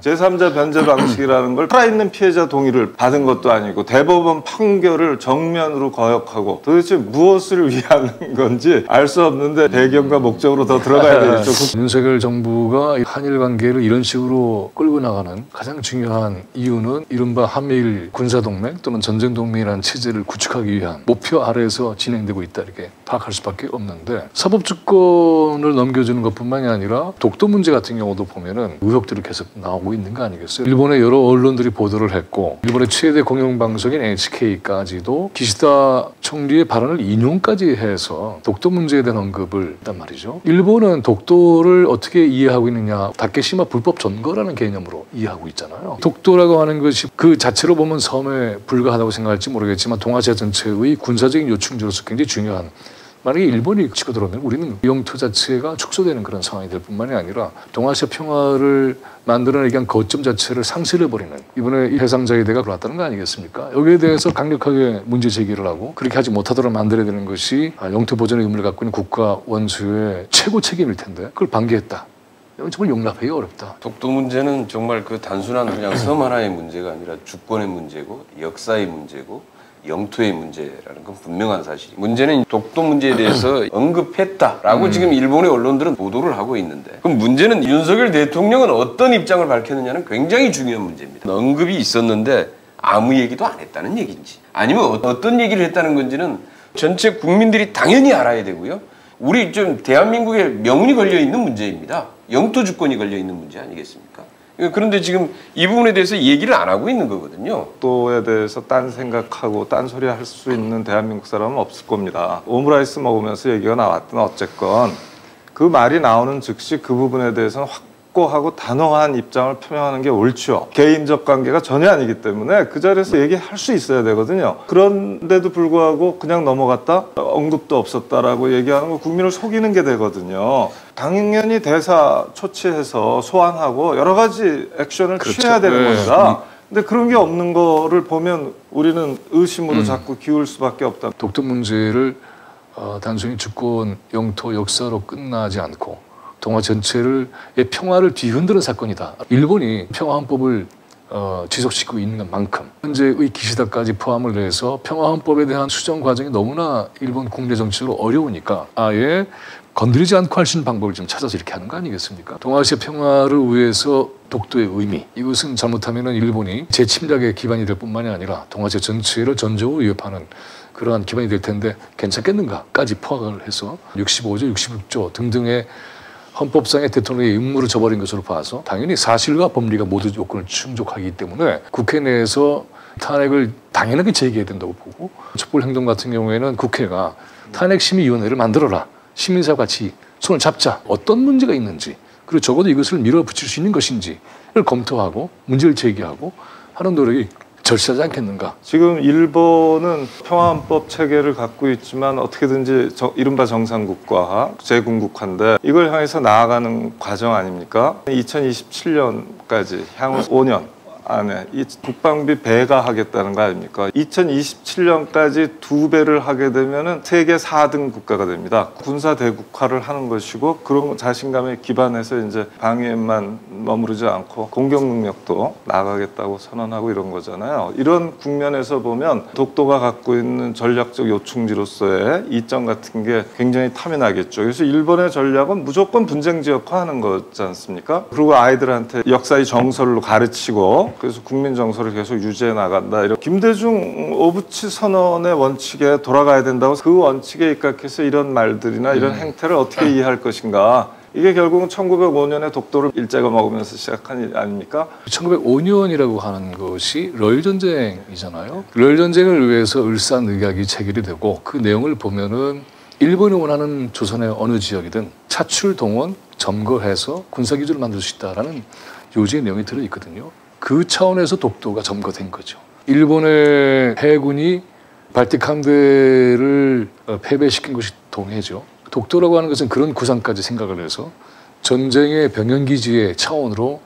제3자 변제 방식이라는 걸 살아있는 피해자 동의를 받은 것도 아니고 대법원 판결을 정면으로 거역하고 도대체 무엇을 위한 건지 알 수 없는데 배경과 목적으로 더 들어가야 되겠죠. 그 윤석열 정부가 한일 관계를 이런 식으로 끌고 나가는 가장 중요한 이유는 이른바 한미일 군사동맹 또는 전쟁동맹이라는 체제를 구축하기 위한 목표 아래에서 진행되고 있다 이렇게 파악할 수밖에 없는데 사법주권을 넘겨주는 것뿐만이 아니라 독도 문제 같은 경우도 보면은 의혹들이 계속 나오고 있는 거 아니겠어요? 일본의 여러 언론들이 보도를 했고 일본의 최대 공영방송인 NHK까지도 기시다 총리의 발언을 인용까지 해서 독도 문제에 대한 언급을 했단 말이죠. 일본은 독도를 어떻게 이해하고 있느냐 다케시마 불법 전거라는 개념으로 이해하고 있잖아요. 독도라고 하는 것이 그 자체로 보면 섬에 불과하다고 생각할지 모르겠지만 동아시아 전체의 군사적인 요충지로서 굉장히 중요한 만약에 일본이 치고 들어오면 우리는 영토 자체가 축소되는 그런 상황이 될 뿐만이 아니라 동아시아 평화를 만들어내기 위한 거점 자체를 상실해버리는 이번에 이 해상자위대가 들어왔다는 거 아니겠습니까? 여기에 대해서 강력하게 문제 제기를 하고 그렇게 하지 못하도록 만들어야 되는 것이 영토 보존의 의무를 갖고 있는 국가 원수의 최고 책임일 텐데 그걸 방기했다. 정말 용납하기 어렵다. 독도 문제는 정말 그 단순한 그냥 섬 하나의 문제가 아니라 주권의 문제고 역사의 문제고 영토의 문제라는 건 분명한 사실이. 문제는 독도 문제에 대해서 언급했다라고 지금 일본의 언론들은 보도를 하고 있는데 그럼 문제는 윤석열 대통령은 어떤 입장을 밝혔느냐는 굉장히 중요한 문제입니다. 언급이 있었는데 아무 얘기도 안 했다는 얘기인지 아니면 어- 어떤 얘기를 했다는 건지는 전체 국민들이 당연히 알아야 되고요. 우리 좀 대한민국의 명운이 걸려 있는 문제입니다. 영토 주권이 걸려 있는 문제 아니겠습니까? 그런데 지금 이 부분에 대해서 얘기를 안 하고 있는 거거든요. 독도에 대해서 딴 생각하고 딴 소리 할 수 있는 대한민국 사람은 없을 겁니다. 오므라이스 먹으면서 얘기가 나왔든 어쨌건 그 말이 나오는 즉시 그 부분에 대해서는 확 고하고 단호한 입장을 표명하는 게 옳죠. 개인적 관계가 전혀 아니기 때문에 그 자리에서 얘기할 수 있어야 되거든요. 그런데도 불구하고 그냥 넘어갔다 언급도 없었다라고 얘기하는 거 국민을 속이는 게 되거든요. 당연히 대사 초치해서 소환하고 여러 가지 액션을 그렇죠. 취해야 되는 네. 겁니다. 근데 그런 게 없는 거를 보면 우리는 의심으로 자꾸 기울 수밖에 없다. 독도 문제를 어, 단순히 주권, 영토, 역사로 끝나지 않고 동아 전체를 의 평화를 뒤흔드는 사건이다. 일본이 평화헌법을 어, 지속시키고 있는 만큼 현재의 기시다까지 포함을 해서 평화헌법에 대한 수정 과정이 너무나 일본 국내 정치로 어려우니까 아예 건드리지 않고 할 수 있는 방법을 좀 찾아서 이렇게 하는 거 아니겠습니까? 동아시아 평화를 위해서 독도의 의미 이것은 잘못하면 일본이 재침략의 기반이 될 뿐만이 아니라 동아시아 전체를 전적으로 위협하는 그러한 기반이 될 텐데 괜찮겠는가까지 포함을 해서 65조, 66조 등등의 헌법상의 대통령의 임무를 저버린 것으로 봐서 당연히 사실과 법리가 모두 요건을 충족하기 때문에 국회 내에서 탄핵을 당연하게 제기해야 된다고 보고 촛불 행동 같은 경우에는 국회가 탄핵심의위원회를 만들어라. 시민사와 같이 손을 잡자. 어떤 문제가 있는지 그리고 적어도 이것을 밀어붙일 수 있는 것인지를 검토하고 문제를 제기하고 하는 노력이 절실하지 않겠는가 지금 일본은 평화헌법 체계를 갖고 있지만 어떻게든지 저- 이른바 정상국가, 제국국화인데 이걸 향해서 나아가는 과정 아닙니까? 2027년까지 향후 5년 안에 이 국방비 배가하겠다는 거 아닙니까? 2027년까지 두 배를 하게 되면은 세계 4등 국가가 됩니다. 군사 대국화를 하는 것이고 그런 자신감에 기반해서 이제 방위에만 머무르지 않고 공격 능력도 나가겠다고 선언하고 이런 거잖아요. 이런 국면에서 보면 독도가 갖고 있는 전략적 요충지로서의 이점 같은 게 굉장히 탐이 나겠죠. 그래서 일본의 전략은 무조건 분쟁 지역화하는 거지 않습니까? 그리고 아이들한테 역사의 정설로 가르치고 그래서 국민 정서를 계속 유지해 나간다. 이런 김대중 오부치 선언의 원칙에 돌아가야 된다고 그 원칙에 입각해서 이런 말들이나 이런 행태를 어떻게 이해할 것인가. 이게 결국은 1905년에 독도를 일제가 먹으면서 시작한 일 아닙니까? 1905년이라고 하는 것이 러일 전쟁이잖아요. 러일 전쟁을 위해서 을사늑약이 체결이 되고 그 내용을 보면은 일본이 원하는 조선의 어느 지역이든 차출 동원 점거해서 군사 기지를 만들 수 있다라는 요지의 내용이 들어 있거든요. 그 차원에서 독도가 점거된 거죠. 일본의 해군이 발틱 함대를 어, 패배시킨 것이 동해죠. 독도라고 하는 것은 그런 구상까지 생각을 해서 전쟁의 병영기지의 차원으로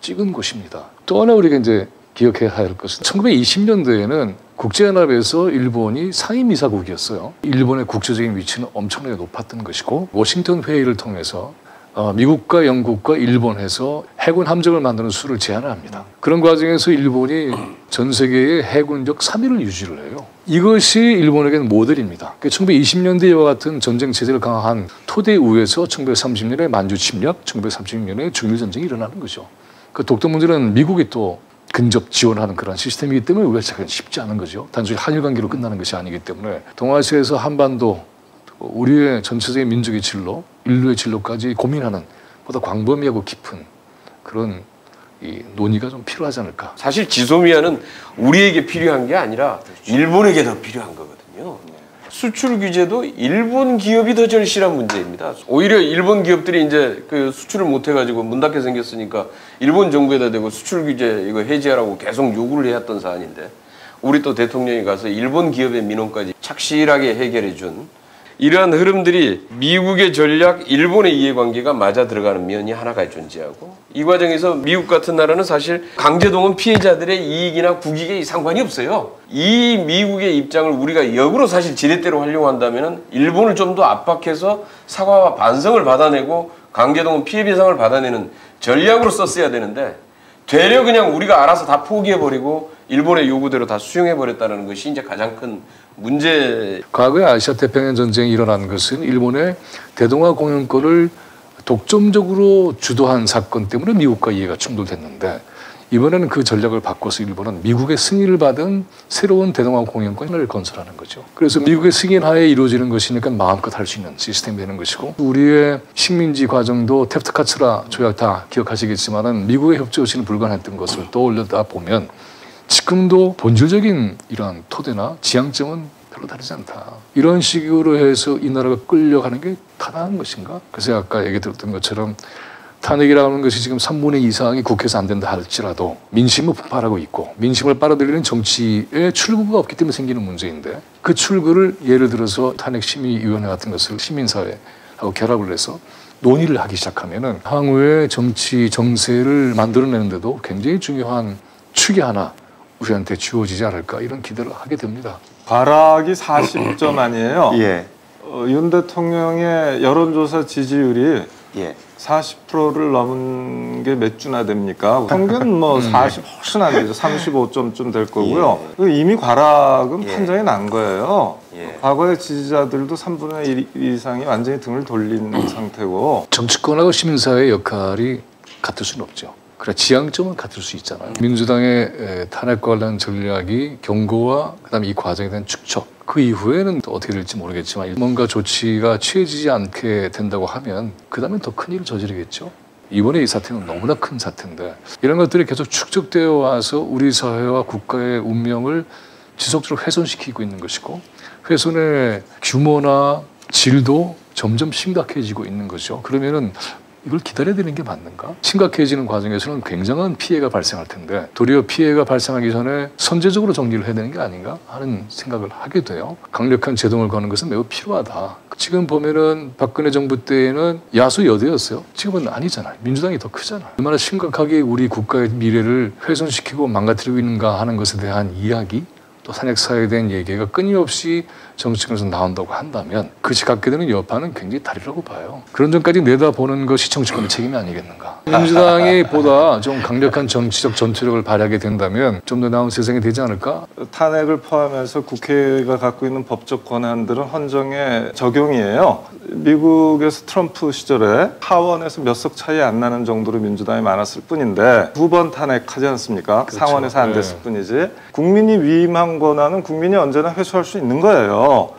찍은 곳입니다. 또 하나 우리가 이제 기억해야 할 것은 1920년대에는 국제연합에서 일본이 상임이사국이었어요. 일본의 국제적인 위치는 엄청나게 높았던 것이고 워싱턴 회의를 통해서 어, 미국과 영국과 일본에서 해군 함정을 만드는 수를 제한을 합니다. 그런 과정에서 일본이 전 세계의 해군력 3위를 유지를 해요. 이것이 일본에게는 모델입니다. 1920년대 와 같은 전쟁 체제를 강화한 토대 위에서 1930년에 만주 침략, 1936년에 중일 전쟁이 일어나는 거죠. 그 독도 문제는 미국이 또 근접 지원하는 그런 시스템이기 때문에 우리가 참 쉽지 않은 거죠. 단순히 한일 관계로 끝나는 것이 아니기 때문에 동아시아에서 한반도 우리의 전체적인 민족의 진로, 인류의 진로까지 고민하는 보다 광범위하고 깊은 그런 이 논의가 좀 필요하지 않을까. 사실 지소미아는 우리에게 필요한 게 아니라 일본에게 더 필요한 거거든요. 수출 규제도 일본 기업이 더 절실한 문제입니다. 오히려 일본 기업들이 이제 그 수출을 못 해가지고 문 닫게 생겼으니까 일본 정부에다 대고 수출 규제 이거 해제하라고 계속 요구를 해왔던 사안인데 우리 또 대통령이 가서 일본 기업의 민원까지 착실하게 해결해 준 이러한 흐름들이 미국의 전략, 일본의 이해관계가 맞아 들어가는 면이 하나가 존재하고 이 과정에서 미국 같은 나라는 사실 강제동원 피해자들의 이익이나 국익에 상관이 없어요. 이 미국의 입장을 우리가 역으로 사실 지렛대로 활용한다면 일본을 좀 더 압박해서 사과와 반성을 받아내고 강제동원 피해 배상을 받아내는 전략으로 썼어야 되는데 되려 그냥 우리가 알아서 다 포기해버리고 일본의 요구대로 다 수용해버렸다는 것이 이제 가장 큰 문제. 과거에 아시아 태평양 전쟁이 일어난 것은 일본의 대동아 공영권을 독점적으로 주도한 사건 때문에 미국과 이해가 충돌됐는데 이번에는 그 전략을 바꿔서 일본은 미국의 승인을 받은 새로운 대동아 공영권을 건설하는 거죠. 그래서 미국의 승인 하에 이루어지는 것이니까 마음껏 할 수 있는 시스템이 되는 것이고 우리의 식민지 과정도 탭트카츠라 조약 다 기억하시겠지만은 미국의 협조 없이는 불가능했던 것을 떠올려다 보면 지금도 본질적인 이러한 토대나 지향점은 별로 다르지 않다. 이런 식으로 해서 이 나라가 끌려가는 게 타당한 것인가? 그래서 아까 얘기 들었던 것처럼 탄핵이라는 것이 지금 3분의 2 이상이 국회에서 안 된다 할지라도 민심은 폭발하고 있고 민심을 빨아들이는 정치에 출구가 없기 때문에 생기는 문제인데 그 출구를 예를 들어서 탄핵심의위원회 같은 것을 시민사회하고 결합을 해서 논의를 하기 시작하면은 향후의 정치 정세를 만들어내는데도 굉장히 중요한 축이 하나 우리한테 주어지지 않을까 이런 기대를 하게 됩니다. 과락이 40점 아니에요. 예. 어, 윤 대통령의 여론조사 지지율이 예. 40%를 넘은 게 몇 주나 됩니까? 평균 뭐 40 훨씬 안 되죠. 35점쯤 될 거고요. 그 이미 과락은 예. 판정이 난 거예요. 예. 과거의 지지자들도 3분의 1 이상이 완전히 등을 돌린 상태고 정치권하고 시민사회의 역할이 같을 수는 없죠. 그래 지향점은 같을 수 있잖아요. 민주당의 에, 탄핵과 관련 전략이 경고와 그다음에 이 과정에 대한 축적. 그 이후에는 또 어떻게 될지 모르겠지만 뭔가 조치가 취해지지 않게 된다고 하면 그다음에 더 큰 일을 저지르겠죠. 이번에 이 사태는 너무나 큰 사태인데 이런 것들이 계속 축적되어 와서 우리 사회와 국가의 운명을 지속적으로 훼손시키고 있는 것이고 훼손의 규모나 질도 점점 심각해지고 있는 거죠. 그러면은 이걸 기다려야 되는 게 맞는가? 심각해지는 과정에서는 굉장한 피해가 발생할 텐데 도리어 피해가 발생하기 전에 선제적으로 정리를 해야 되는 게 아닌가 하는 생각을 하게 돼요. 강력한 제동을 거는 것은 매우 필요하다. 지금 보면은 박근혜 정부 때에는 야수 여대였어요. 지금은 아니잖아요. 민주당이 더 크잖아요. 얼마나 심각하게 우리 국가의 미래를 훼손시키고 망가뜨리고 있는가 하는 것에 대한 이야기 또 산역사에 대한 얘기가 끊임없이 정치권에서 나온다고 한다면 그것이 갖게 되는 여파는 굉장히 다르다고 봐요. 그런 점까지 내다보는 것이 정치권의 책임이 아니겠는가. 민주당이 보다 좀 강력한 정치적 전투력을 발휘하게 된다면 좀 더 나은 세상이 되지 않을까? 탄핵을 포함해서 국회가 갖고 있는 법적 권한들은 헌정의 적용이에요. 미국에서 트럼프 시절에 하원에서 몇 석 차이 안 나는 정도로 민주당이 많았을 뿐인데 두 번 탄핵하지 않습니까? 그렇죠. 상원에서 안 됐을 네. 뿐이지. 국민이 위임한 권한은 국민이 언제나 회수할 수 있는 거예요.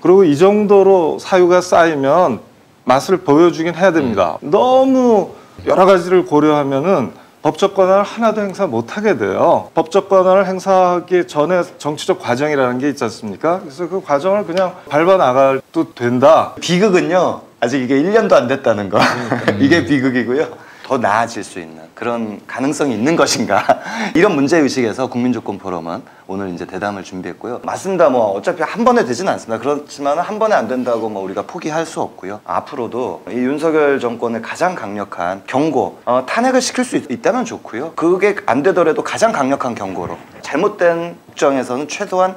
그리고 이 정도로 사유가 쌓이면 맛을 보여주긴 해야 됩니다. 너무 여러 가지를 고려하면은 법적 권한을 하나도 행사 못 하게 돼요. 법적 권한을 행사하기 전에 정치적 과정이라는 게 있지 않습니까? 그래서 그 과정을 그냥 밟아 나가도 된다. 비극은요. 아직 이게 1년도 안 됐다는 거. 이게 비극이고요. 더 나아질 수 있는 그런 가능성이 있는 것인가 이런 문제 의식에서 국민조건 포럼은 오늘 이제 대담을 준비했고요. 맞습니다. 뭐 어차피 한 번에 되지는 않습니다. 그렇지만 한 번에 안 된다고 뭐 우리가 포기할 수 없고요. 앞으로도 이 윤석열 정권의 가장 강력한 경고, 어, 탄핵을 시킬 수 있, 다면 좋고요. 그게 안 되더라도 가장 강력한 경고로 잘못된 국정에서는 최소한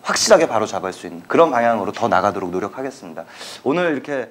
확실하게 바로 잡을 수 있는 그런 방향으로 더 나가도록 노력하겠습니다. 오늘 이렇게